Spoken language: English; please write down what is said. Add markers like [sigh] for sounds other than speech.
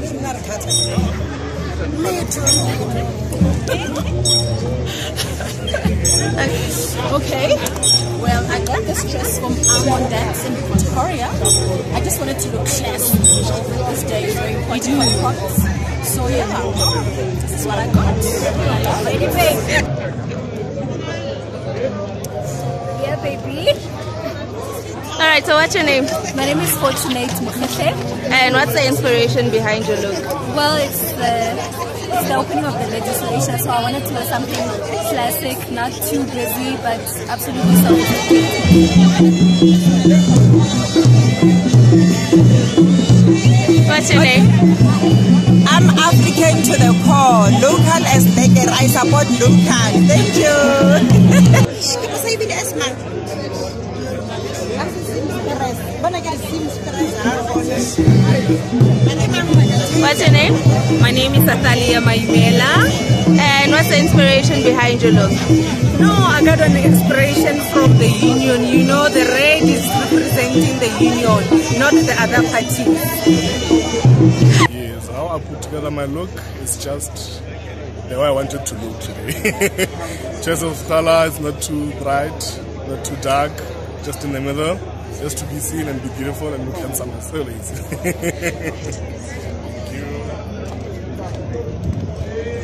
[laughs] Okay. Well, I got this dress from Almond Dance in Victoria. I just wanted to look classy. This day is very important for the pockets. So yeah, this is what I got. Lady babe. Yeah, baby. All right, so what's your name? My name is Fortunate Mukheche. And what's the inspiration behind your look? Well, it's the it's the opening of the legislature, so I wanted to wear something classic, not too busy, but absolutely sophisticated. What's your name? I'm African to the core, local as lekker. I support local. Thank you. [laughs] What's your name? My name is Athalia Maimela. And what's the inspiration behind your look? No, I got an inspiration from the union. You know, the red is representing the union, not the other party. Yes, how I put together my look is just the way I wanted to look today. [laughs] Chase of color is not too bright, not too dark, just in the middle, just to be seen and be beautiful and look handsome as always. [laughs] Thank you.